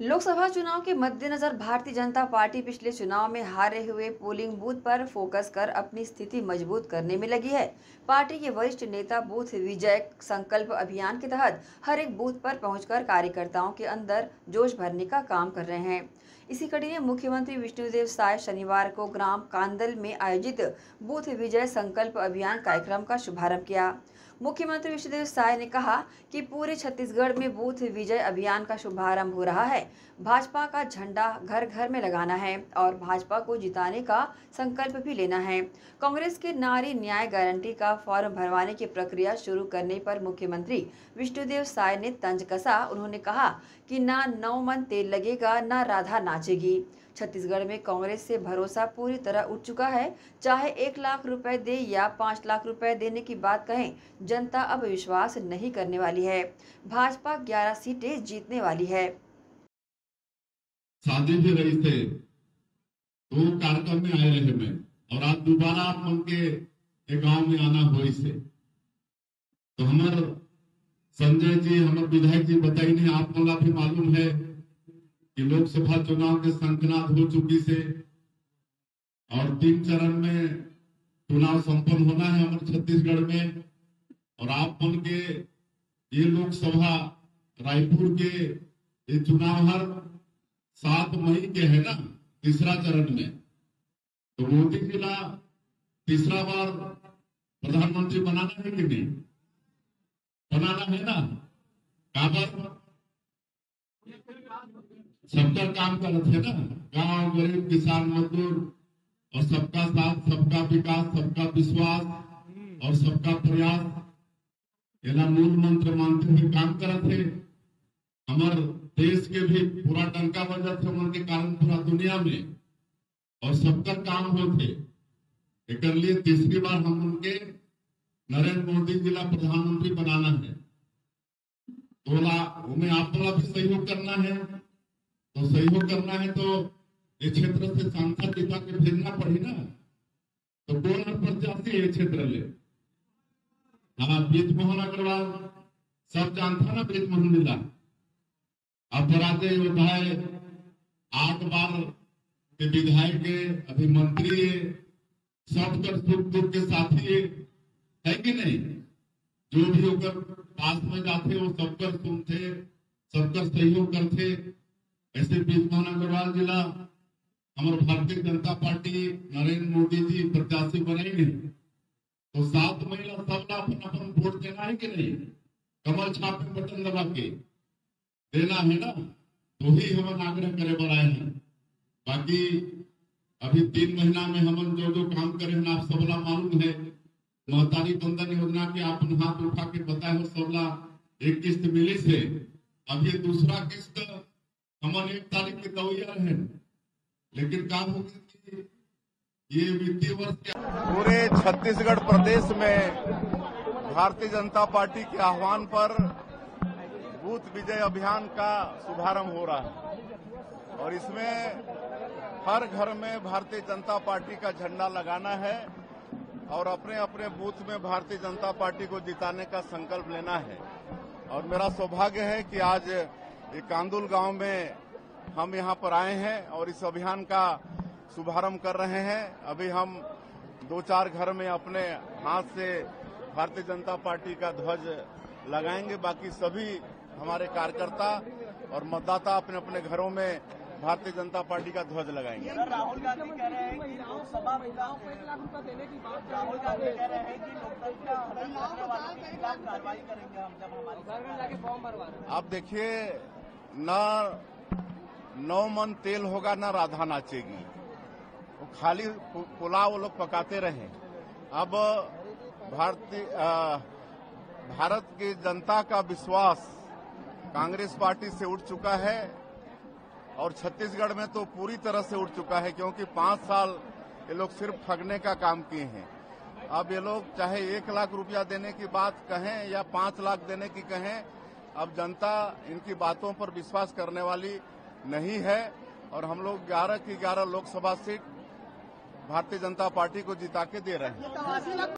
लोकसभा चुनाव के मद्देनजर भारतीय जनता पार्टी पिछले चुनाव में हारे हुए पोलिंग बूथ पर फोकस कर अपनी स्थिति मज़बूत करने में लगी है। पार्टी के वरिष्ठ नेता बूथ विजय संकल्प अभियान के तहत हर एक बूथ पर पहुंचकर कार्यकर्ताओं के अंदर जोश भरने का काम कर रहे हैं। इसी कड़ी में मुख्यमंत्री विष्णुदेव साय शनिवार को ग्राम कांदल में आयोजित बूथ विजय संकल्प अभियान कार्यक्रम का शुभारंभ किया। मुख्यमंत्री विष्णुदेव साय ने कहा कि पूरे छत्तीसगढ़ में बूथ विजय अभियान का शुभारंभ हो रहा है। भाजपा का झंडा घर घर में लगाना है और भाजपा को जिताने का संकल्प भी लेना है। कांग्रेस के नारी न्याय गारंटी का फॉर्म भरवाने की प्रक्रिया शुरू करने पर मुख्यमंत्री विष्णुदेव साय ने तंज कसा। उन्होंने कहा कि ना नौ मन तेल लगेगा, ना राधा नाचेगी। छत्तीसगढ़ में कांग्रेस से भरोसा पूरी तरह उठ चुका है। चाहे एक लाख रुपए दे या पाँच लाख रुपए देने की बात कहें, जनता अब विश्वास नहीं करने वाली है। भाजपा 11 सीटें जीतने वाली है। शादी भी रही थे। तो कार्यक्रम में आए रहे मैं, और आज दोबारा आप मन के गाँव में आना हो से। तो हमारे संजय जी, हमारे विधायक जी बताइए आप मालूम है कि लोकसभा चुनाव के संकनाद हो चुकी से और तीन चरण में चुनाव संपन्न होना है हमारे छत्तीसगढ़ में, और आप मन के ये लोकसभा रायपुर के ये चुनाव हर सात मई के है ना, तीसरा चरण में। तो मोदी जी तीसरा बार प्रधानमंत्री बनाना है कि नहीं? बनाना है ना? काबर सबका काम करत है ना? गाँव, गरीब, किसान, मजदूर। और सबका साथ, सबका विकास, सबका विश्वास और सबका प्रयास। एला मूल मंत्र मानते हुए काम करत है हमार देश के भी पूरा डंका बजत है उनके कारण पूरा दुनिया में। और सबका काम होते एक लिए तीसरी बार हम उनके नरेंद्र मोदी जी ला प्रधानमंत्री बनाना है। तोला उन्हें आप भी सहयोग करना है। तो सहयोग करना है तो ये क्षेत्र से सांसद पिता के भेजना पड़ी ना। तो कौन प्रत्याशी है ये क्षेत्र ले। हाँ ब्रिज मोहन अग्रवाल सब जानता ना ब्रिज मोहन जिला अपराधे योद्धा है आठ बार के विधायक के अभी मंत्री है सबकर सुख दुख के साथी है, है कि नहीं? जो भी होकर पास में जाते वो सबकर सुनते सबकर सहयोग करते ऐसे ब्रिजमोहन अग्रवाल जिला हमारे भारतीय जनता पार्टी नरेंद्र मोदी जी प्रत्याशी बनाएँगे तो सात महिला सबका अपन अपन वोट देना है कि नहीं? कमल छाप बटन दबा के। देना है ना? तो ही हम आग्रह करे बनाए हैं। बाकी अभी तीन महीना में हम जो जो काम करे हैं, आप सबला मालूम है। महतारी बंधन योजना के आप हाथ उठा के बताए हो, सबला एक किस्त मिली से। अब ये दूसरा किस्त हमन एक तारीख के दवैया है, लेकिन काम हो गया ये वित्तीय वर्ष पूरे छत्तीसगढ़ प्रदेश में भारतीय जनता पार्टी के आह्वान पर बूथ विजय अभियान का शुभारंभ हो रहा है। और इसमें हर घर में भारतीय जनता पार्टी का झंडा लगाना है और अपने अपने बूथ में भारतीय जनता पार्टी को जिताने का संकल्प लेना है। और मेरा सौभाग्य है कि आज ये कांदुल गाँव में हम यहाँ पर आए हैं और इस अभियान का शुभारंभ कर रहे हैं। अभी हम दो चार घर में अपने हाथ से भारतीय जनता पार्टी का ध्वज लगाएँगे। बाकी सभी हमारे कार्यकर्ता और मतदाता अपने अपने घरों में भारतीय जनता पार्टी का ध्वज लगाएँगे। राहुल गांधी कह रहे हैं कि लोकसभा महिलाओं को एक लाख रुपए देने की बात राहुल गांधी कह रहे हैं कि लोकतंत्र कार्रवाई करेंगे हम जब हमारी घर में जाके फॉर्म भरवा आप देखिए न, नौ मन तेल होगा, न राधा नाचेगी। वो खाली पुलाव वो लोग पकाते रहे। अब, भारतीय भारत की जनता का विश्वास कांग्रेस पार्टी से उठ चुका है और छत्तीसगढ़ में तो पूरी तरह से उठ चुका है, क्योंकि पाँच साल ये लोग सिर्फ़ ठगने का काम किए हैं। अब ये लोग चाहे एक लाख रुपया देने की बात कहें या पाँच लाख देने की कहें अब जनता इनकी बातों पर विश्वास करने वाली नहीं है और हम लोग 11 की 11 लोकसभा सीट भारतीय जनता पार्टी को जिता के दे रहे हैं।